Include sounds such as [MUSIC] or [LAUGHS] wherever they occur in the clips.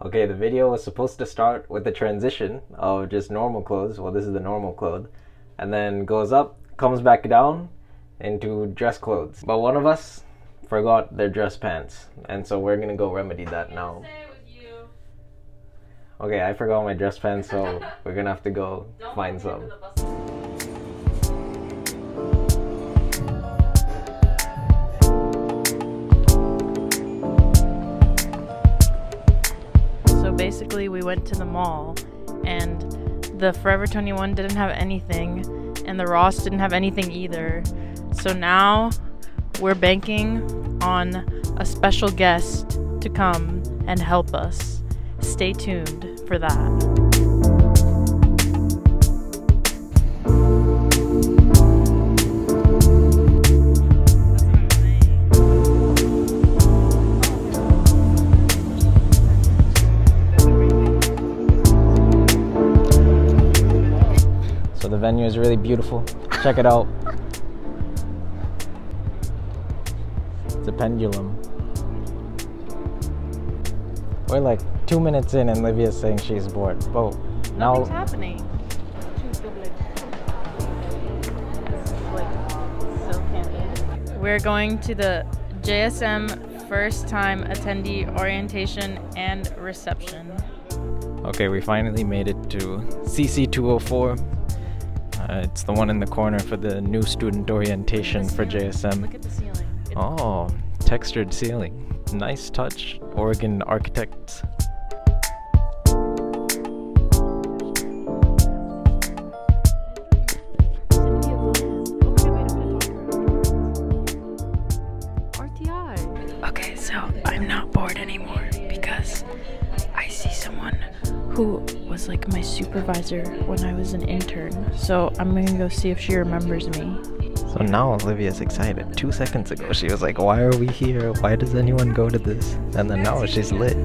Okay, the video was supposed to start with the transition of just normal clothes. Well, this is the normal clothes. And then goes up, comes back down into dress clothes. But one of us forgot their dress pants. And so we're gonna go remedy that now. Okay, I forgot my dress pants, so [LAUGHS] we're gonna have to go find some. Basically, we went to the mall, and the Forever 21 didn't have anything, and the Ross didn't have anything either. So now we're banking on a special guest to come and help us. Stay tuned for that. So is really beautiful. Check it out. It's a pendulum. We're like two minutes in and Livia's saying she's bored. But now Nothing's happening. We're going to the JSM first time attendee orientation and reception. Okay, we finally made it to CC204. Uh, it's the one in the corner for the new student orientation for. JSM. Look at the ceiling. Oh, textured ceiling. Nice touch, Oregon architects. Supervisor when I was an intern. So I'm gonna go see if she remembers me. So now Olivia's excited. Two seconds ago, she was like, Why are we here? Why does anyone go to this? And then now she's lit.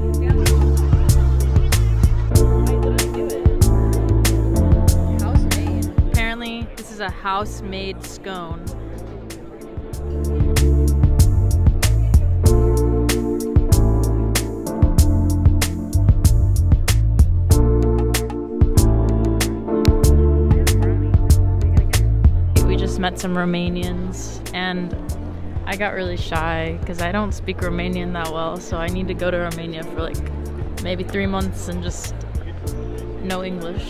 Apparently, this is a house-made scone. Met some Romanians, and I got really shy because I don't speak Romanian that well, so I need to go to Romania for like maybe three months and just know English.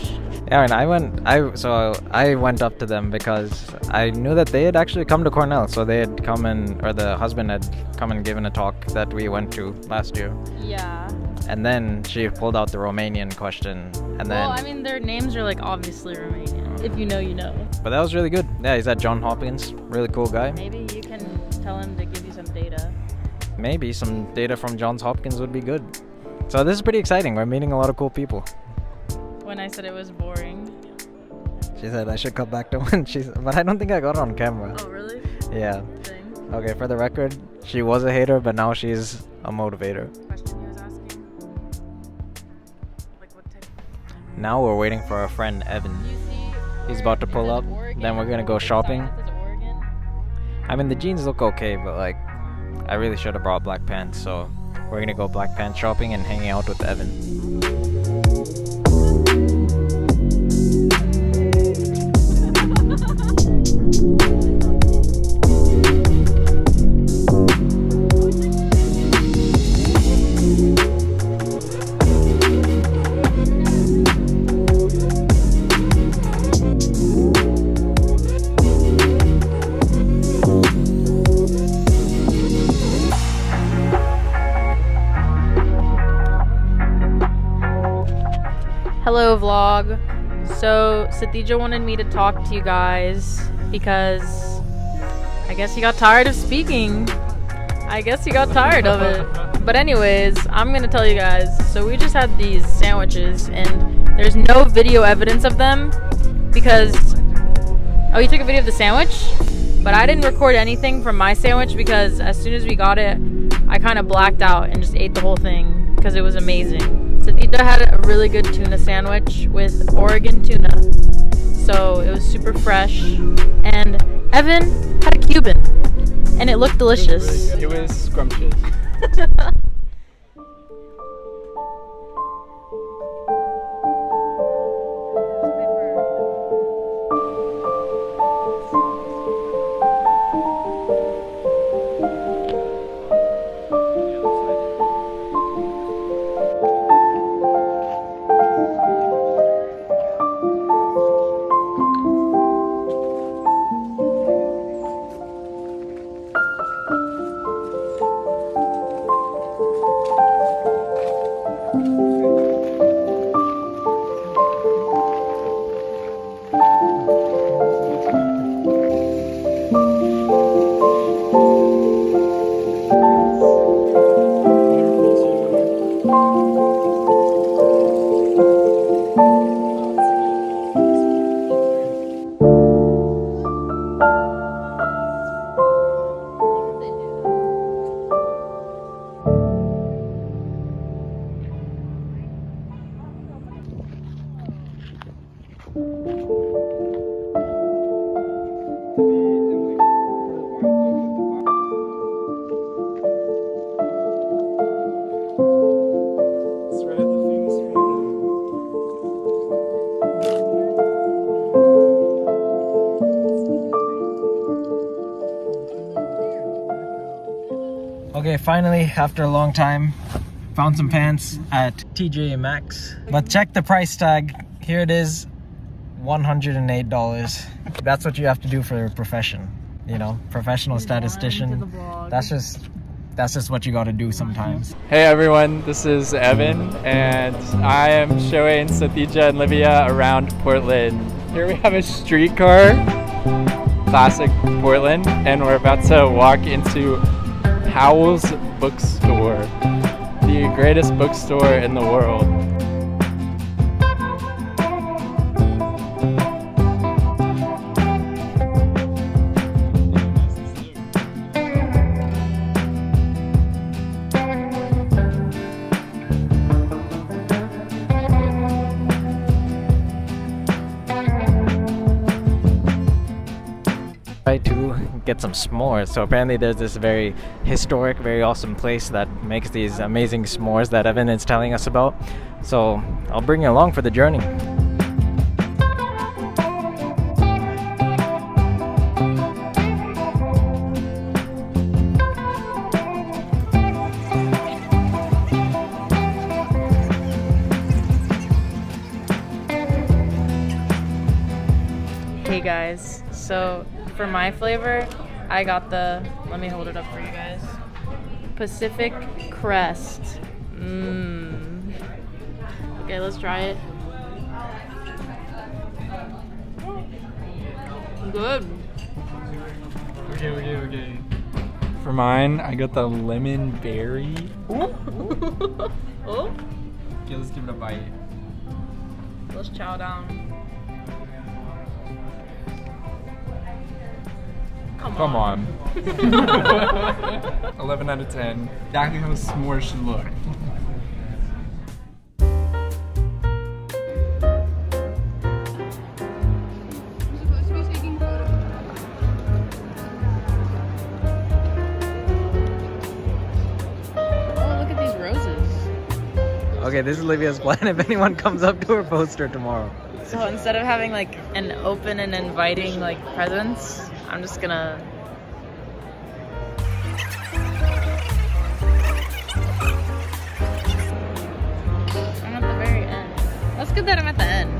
Yeah, and I went. I so I went up to them because I knew that they had actually come to Cornell. So they had come and, or the husband had come and given a talk that we went to last year. Yeah. And then she pulled out the Romanian question, and then. Well, I mean, their names are like obviously Romanian. If you know, you know. but that was really good. Yeah, he's at John Hopkins. Really cool guy. Maybe you can tell him to give you some data. Maybe some data from Johns Hopkins would be good. So this is pretty exciting. We're meeting a lot of cool people. When I said it was boring. She said I should come back to [LAUGHS] when She's, but I don't think I got it on camera. Oh, really? Yeah. Thing. Okay, for the record, she was a hater, but now she's a motivator. Question he was asking. Like what type? Now we're waiting for our friend Evan. He's about to pull up, then we're gonna go shopping. I mean, the jeans look okay, but like, I really should have brought black pants. So we're gonna go black pants shopping and hanging out with Evan. So, wanted me to talk to you guys because I guess he got tired of speaking. I guess he got tired of it. But, anyways, I'm gonna tell you guys. So, we just had these sandwiches, and there's no video evidence of them because. Oh, you took a video of the sandwich? But I didn't record anything from my sandwich because as soon as we got it, I kind of blacked out and just ate the whole thing because it was amazing. Sithija had a really good tuna sandwich with Oregon tuna. So it was super fresh. And Evan had a Cuban. And it looked delicious. It was scrumptious. Okay, finally, after a long time, found some pants at TJ Maxx. But check the price tag. Here it is, $108. That's what you have to do for a profession. You know, professional statistician. That's just that's just what you got to do sometimes. Hey everyone, this is Evan, and I am showing Sithija and Livia around Portland. Here we have a streetcar, classic Portland, and we're about to walk into Powell's Bookstore, the greatest bookstore in the world. To get some s'mores. So apparently there's this very historic, very awesome place that makes these amazing s'mores that Evan is telling us about. So I'll bring you along for the journey. Hey guys, so for my flavor, I got the. Let me hold it up for you guys. Pacific Crest. Mmm. Okay, let's try it. Good. Okay, okay, okay. For mine, I got the lemon berry. oh, [LAUGHS] Okay, let's give it a bite. let's chow down. Come, Come on. [LAUGHS] 11 out of 10. Exactly how a s'more should look. supposed to be taking photos. Oh, look at these roses. Okay, this is Olivia's plan if anyone comes up to her poster tomorrow. So instead of having like an open and inviting like presence, I'm just gonna. I'm at the very end. That I'm at the end.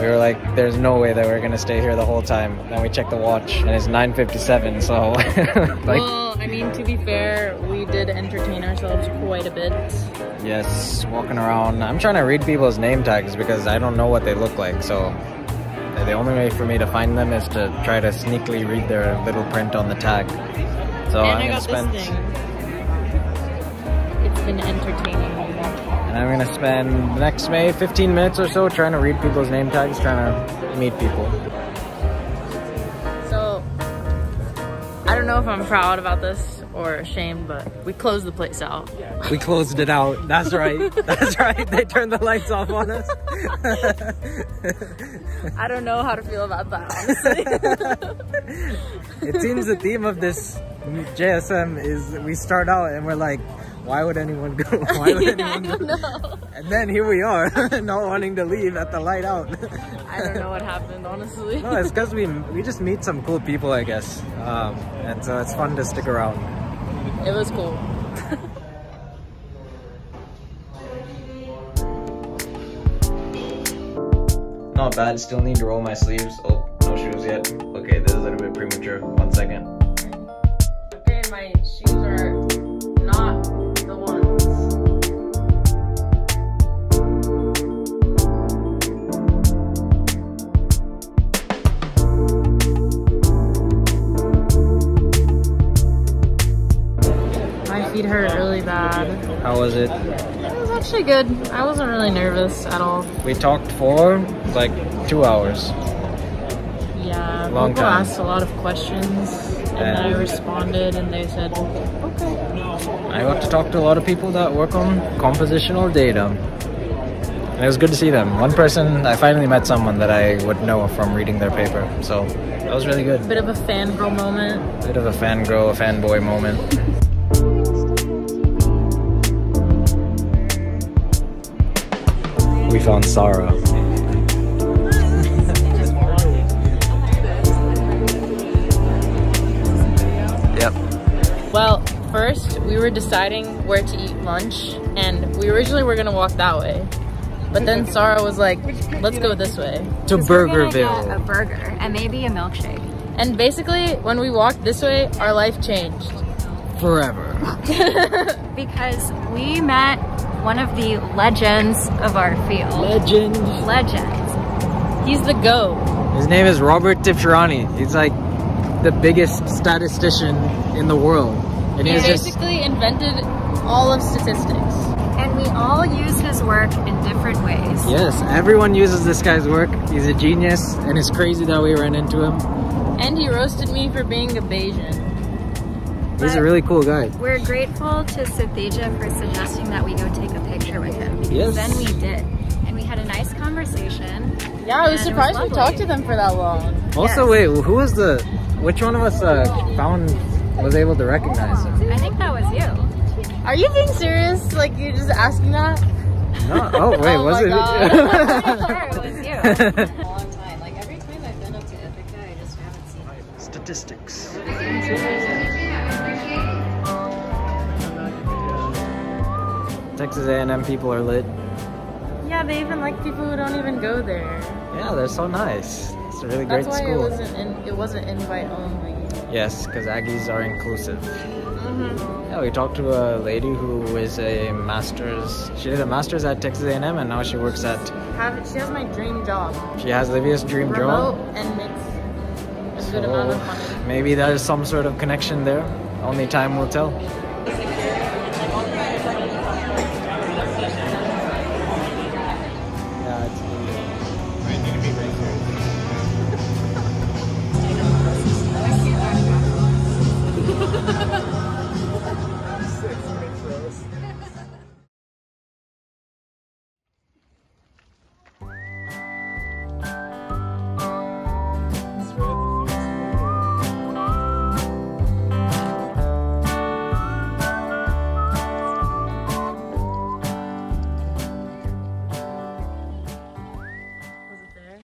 We were like, there's no way that we're gonna stay here the whole time. Then we checked the watch and it's 9.57, so [LAUGHS] like, well, I mean, to be fair, we did entertain ourselves quite a bit. yes, walking around. I'm trying to read people's name tags because I don't know what they look like, so the only way for me to find them is to try to sneakily read their little print on the tag. So and I'm I gonna got spend this thing. It's been entertaining. And I'm gonna spend the next maybe 15 minutes or so trying to read people's name tags, trying to meet people. So, I don't know if I'm proud about this or ashamed, but we closed the place out. We closed it out. That's right. [LAUGHS] That's right. They turned the lights off on us. [LAUGHS] I don't know how to feel about that, honestly. [LAUGHS] it seems the theme of this JSM is we start out and we're like, why would anyone go? [LAUGHS] Why would [LAUGHS] I anyone don't go? know. And then here we are, [LAUGHS] not wanting to leave at the light out. I don't know what happened, honestly. no, it's because we we just meet some cool people, I guess, um, and so it's fun to stick around. It was cool. Not bad. Still need to roll my sleeves. Oh, no shoes yet. Okay, this is a little bit premature. One second. Okay, my shoes are feet hurt really bad. How was it? It was actually good. I wasn't really nervous at all. We talked for like two hours. Yeah, Long people time. asked a lot of questions, and I responded, and they said, "Okay." I got to talk to a lot of people that work on compositional data. And it was good to see them. One person, I finally met someone that I would know from reading their paper. So that was really good. Bit of a fangirl moment. Bit of a fangirl, a fanboy moment. We found sorrow. yep. Well, first we were deciding where to eat lunch and we originally were gonna walk that way. But then Sara was like, let's go this way. To Burgerville. A burger and maybe a milkshake. And basically, when we walked this way, our life changed. Forever. [LAUGHS] because we met one of the legends of our field. Legend. Legends. He's the go. His name is Robert Tibshirani. He's like the biggest statistician in the world. And He he's just basically invented all of statistics. And we all use his work in different ways. Yes, everyone uses this guy's work. He's a genius and it's crazy that we ran into him. And he roasted me for being a Bayesian. He's a really cool guy. We're grateful to Sithija for suggesting that we go take a picture with him. Because Yes. then we did. And we had a nice conversation. Yeah, I was And it was surprised we talked to them for that long. Also, Yes. wait, who was the which one of us uh, found was able to recognize him? I think that was you. Are you being serious? Like you're just asking that? No, oh [LAUGHS] wait, was it Oh was my it? [LAUGHS] Sure, it was you. long Texas A&M people are lit. Yeah, they even like people who don't even go there. Yeah, they're so nice. It's a really great school. That's why it wasn't in, it wasn't invite only. Yes, because Aggies are inclusive. Mm-hmm. Yeah, we talked to a lady who is a master's. She did a master's at Texas A&M, and now she works at. Have, she has my dream job. She has Livia's dream Remote job. and makes a good amount of money. maybe there's some sort of connection there. Only time will tell.